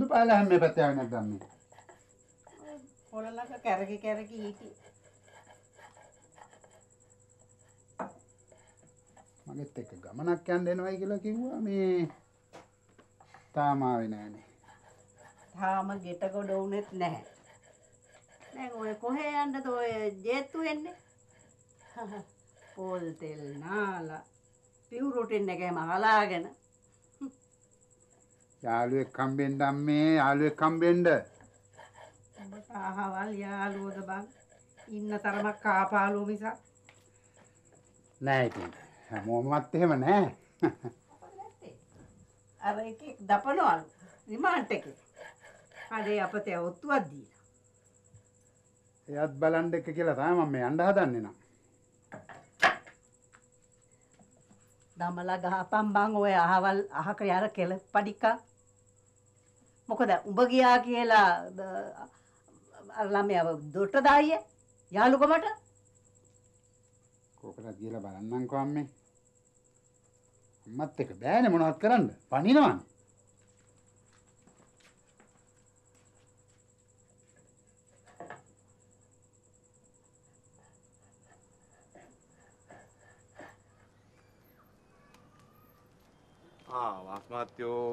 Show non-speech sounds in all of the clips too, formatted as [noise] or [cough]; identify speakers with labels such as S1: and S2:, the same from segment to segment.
S1: කඳු පාලා හැම පැත්තේ ආවේ නැත්නම් මේ.
S2: පොළලක කැරකි කැරකි හිටි.
S1: මගෙත් එක්ක ගමනක් යන්න එනවයි කියලා කිව්වා මේ තාම ආවේ නෑනේ.
S2: තාම ගෙට ගොඩ වුණෙත් නැහැ. දැන් ඔය කොහේ යන්නද ඔය ජේත්තු වෙන්නේ? [laughs] පොල් තෙල් නාලා පිවුරුටින් එකම හලාගෙන
S1: යාළුවෙක් හම්බෙන්න අම්මේ යාළුවෙක් හම්බෙන්න.
S2: උඹට අහවල් යාළුවද බං ඉන්න තරමක් කාපාලු මිසක්
S1: නෑ ඉතින්. හැමෝමත් එහෙම නෑ. [laughs]
S2: අර එකෙක් දපනවලු රිමාන්ඩ් එකේ. කඩේ අපතේ ඔත්තුවක් දීලා.
S1: එයත් බලන්න එක්ක කියලා තමයි මම මේ යන්න හදන්නේ නම්.
S2: දමලා ගහපන් බං ඔය අහවල් අහක යර කෙල පඩිකා. මොකද උඹ ගියා කියලා ළමයාව දොට දායිය යාළුකමට
S1: කෝකට කියලා බලන්නම්කෝ අම්මේ. අම්මත් එක්ක බෑනේ මොනවත් කරන්න. පණිනවනේ.
S3: ආ වාස්මාත්‍යෝ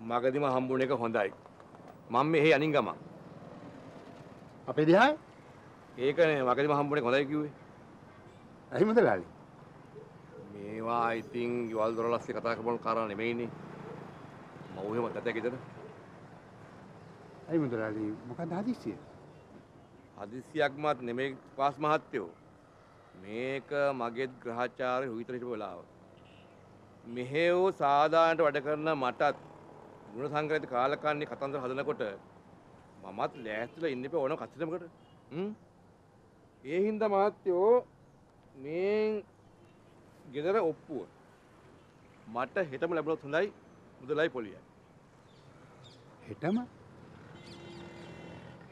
S3: මගදිම හම්බුන එක හොඳයි. මම මෙහි අනින් ගමන්.
S1: අපේ දිහා
S3: ඒකනේ මගදිම හම්බුන එක හොඳයි කිව්වේ.
S1: ඇයි මුදලාලි?
S3: මේවා ඉතින් ගෙවල් දොරලස්සේ කතා කරපු කාරණා නෙමෙයිනේ. මම එහෙම ගත ගෙදර.
S1: ඇයි මුදලාලි මොකක්ද හදිස්සිය?
S3: හදිස්සියක්මත් නෙමෙයි වාස් මහත්තයෝ. මේක මගේත් ග්‍රහචාරය හුවිතර හිටපු වෙලාව. මෙහෙව සාදානට වැඩ කරන මටත් ගුණ සංග්‍රහිත කාලකන්ණි කතන්දර හදනකොට මමත් ලෑස්තිලා ඉන්න එපා ඕන කච්චිලමකට. හ්ම්. ඒ හින්දා මහත්තයෝ මේ ගෙදර ඔප්පුව මට හෙටම ලැබුණොත් හොඳයි මුදලයි පොලියයි.
S1: හෙටම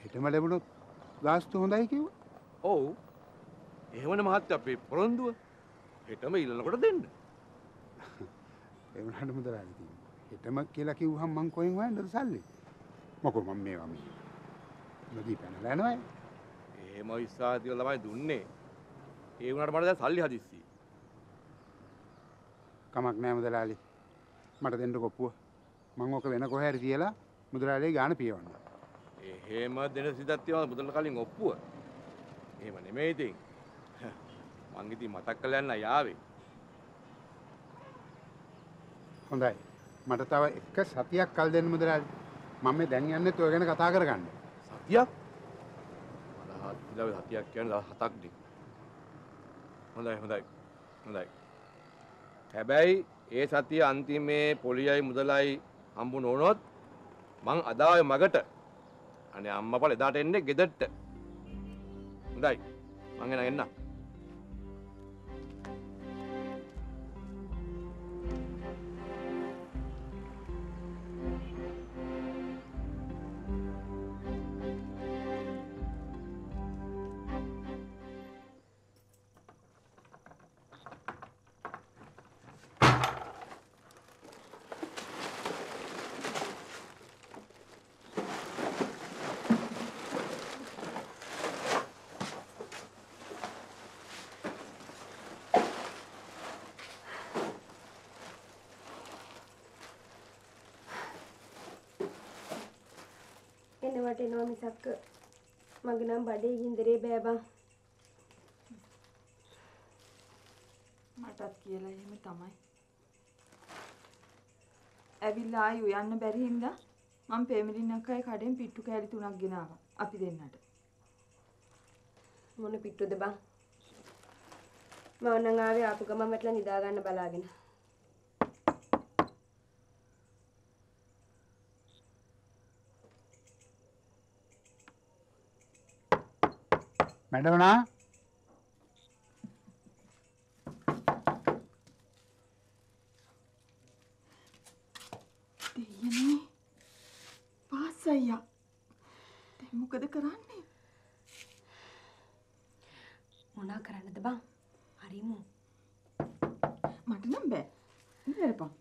S1: හෙටම ලැබුණොත් ගාස්තු හොඳයි කිව්වා.
S3: ඔව් එහෙමන මහත්ත අපේ පොරොන්දුව හෙටම ඉල්ලනකොට දෙන්න. [laughs]
S1: ඒ වුණාට මුදලාලි තියෙන්නේ. හෙටම කියලා කිව්වහම මං කොහෙන් හොයන්නද සල්ලි? මොකෝ මම මේවා මේ නදී පැනලා යනවා.
S3: එහෙම විශ්වාස තියලා තමයි දුන්නේ. ඒ වුණාට මට දැන් සල්ලි හදිස්සි.
S1: කමක් නෑ මුදලාලි. මට දෙන්න කොප්පුව. මං ඕක වෙන කොහේ හරි තියලා මුදලාලිගේ ගාන පියවන්න.
S3: එහෙම දෙන සිතක් තියනවා මුදලට කලින් ඔප්පුව. එහෙම නෙමෙයි ඉතින්. මං ඉතින් මතක් කරලා යන්න යාවේ.
S1: හොඳයි. මට තව එක සතියක් කල් දෙන්න මුදලාලි. මම මේ දැන් යන්නේ ඔය ගැන කතා කරගන්න.
S3: සතියක්? මට හත් සතියක් කියන්නේ දවස් හතක් නේ. හොඳයි හොඳයි. හොඳයි. හැබැයි ඒ සතිය අන්තිමේ පොලියයි මුදලයි හම්බු නොවුනොත් මං අදාවේ මගට අනේ අම්මපල එදාට එන්නේ ගෙදරට. හොඳයි. මං එන එන්න.
S4: එනවට එනවා මිසක්ක මගේ නම් බඩේ ගින්දරේ බෑ බං
S5: මටත් කියලා එහෙම තමයි. ඇවිල්ලා ආයි උයන්න බැරි හින්දා මම පෙමිලින් අක්කයි කඩෙන් පිට්ටු කෑලි තුනක් ගෙනාවා අපි දෙන්නට.
S4: මොන පිට්ටුද බං මම නම් ආවේ ආපු ගමන් වැටලා නිදා ගන්න බලාගෙන
S5: மேடம்னா தெய்யமே பாசையா தெம்முக்கதுக்கு ராண்ணே
S4: මොනා කරන්නද බං හරිමු
S5: මට නම් බෑ ඉඳරපන්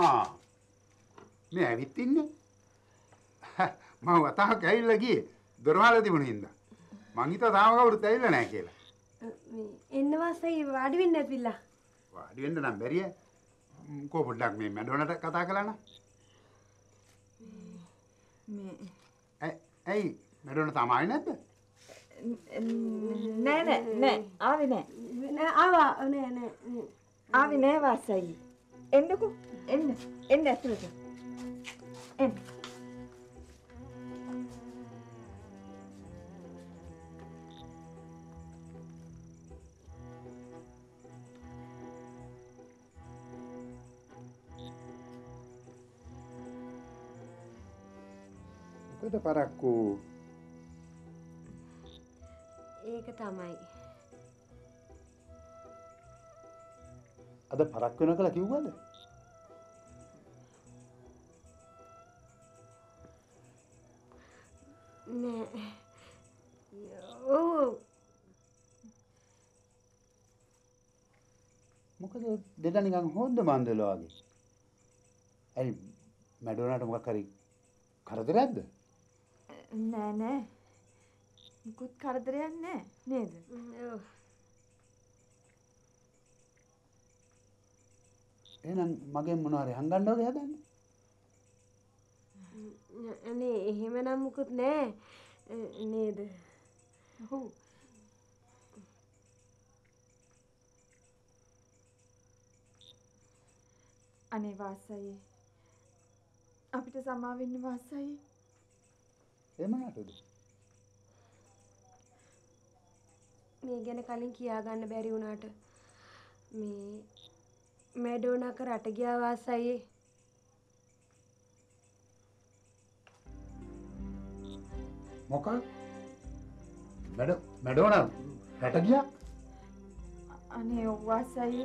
S1: ආ මේ ඇවිත් ඉන්නේ [laughs] මම වතාවක් ඇවිල්ලා ගියේ දොරවල් තිබුණ හින්දා මං හිතුවා තාම කවුරුත් ඇවිල්ලා නැහැ කියලා
S4: මේ එන්න වාසයි වාඩි වෙන්න ඇවිල්ලා.
S1: වාඩි වෙන්න නම් බැරිය කෝ පොඩ්ඩක් මේ මැඩෝනට කතා කළා
S5: මේ
S1: ඇයි මැඩෝන තමයි නැද්ද
S5: නෑ නෑ නෑ ආවේ නෑ.
S4: නෑ, ආවා නෑ නෑ නෑ.
S5: ආවේ නෑ වාසයි. එන්නකෝ. එන්න. එන්න ඇතුළට. එන්න.
S1: මොකද පරක්කු
S4: ඒක තමයි.
S1: අද පරක් වෙන කියලා කිව්වද මොකද දෙන්න නිකන් හොද්ද මන්දලා වගේ ඇයි මැඩෝනට මොකක් හරි කරදරයක්ද
S5: නෑ නෑ. මුකුත් කරදරයක් නෑ නේද?
S4: ඔව්.
S1: එහෙනම් මගෙන් මොනවා හරි හංගන්න වගේ හදන්නේ
S4: අනේ එහෙමනම් මුකුත් නෑ නේද?
S5: ඔව්. අනේ වාසයි. අපිට සමා වෙන්න වාසයි.
S1: එහෙම නටද
S4: මේ ගැන කලින් කියා ගන්න බැරි වුණාට මේ මැඩෝනක රට ගියා වාසයි
S1: මොකක් මැඩ මැඩෝන රට ගියා
S5: අනේ ඔව් වාසයි.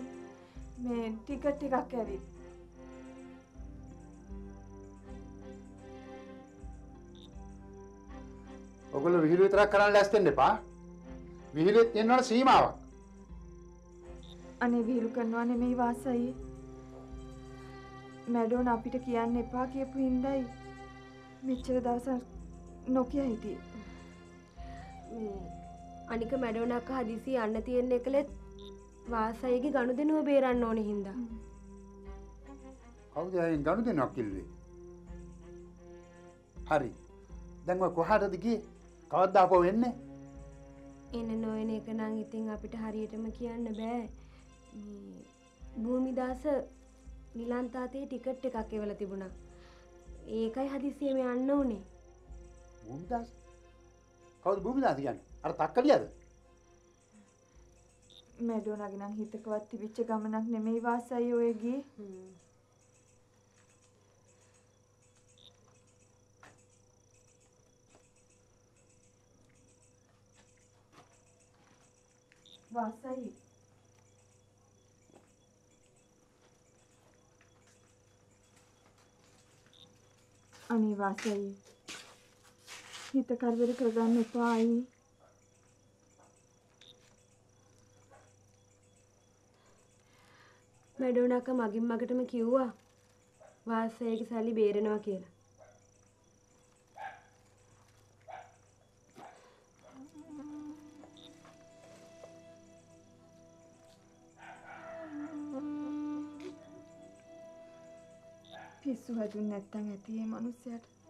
S5: මේ ටිකට් ටිකක් ඇවිත්.
S1: ඔගොල්ලෝ විහිළු විතරක් කරන්න ලැස්තෙන්න එපා විහිළුවෙත් තියෙනවනේ සීමාවක්
S5: අනේ විහිළු කරනවා නෙමෙයි වාසයි. මැඩෝන අපිට කියන්න එපා කියපු හින්දායි මෙච්චර දවසක් නොකිය හිටියේ.
S4: අනික මැඩෝනක හදිසි යන්න තියෙන එකලෙත් වාසයිගේ ගනුදෙනුව බේරන්න ඕන හින්දා.
S1: කවුද අයින් ගනු දෙනවක් කිල්ලුවේ හරි. දැන් ඔය කොහාටද ගියේ? කවද්ද ආපහු එන්නේ?
S4: එන නොයන එක නම් ඉතින් අපිට හරියටම කියන්න බෑ. මේ භූමිදාස නිලන්තාතේ ටිකට් එකක් එවලා තිබුණා. ඒකයි හදිසියෙම යන්න ඕනේ
S1: භූමිදාස කවුද භූමිදාස කියන්නේ අර තක්කලියද
S5: මැඩෝනගේ නම් හිතකවත් තිබිච්ච ගමනක් නෙමෙයි වාසයි ඔය ගියේ. වාසයි. අනේ වාසයි. හිත කරදර කරගන්න එපා අයියේ.
S4: මැඩෝනක මගින් මගටම කිව්වා වාසයගේ සල්ලි බේරෙනවා කියලා
S5: පිස්සු හැදුන්නේ නැත්තම් ඇති මේ මිනිස්සයාට.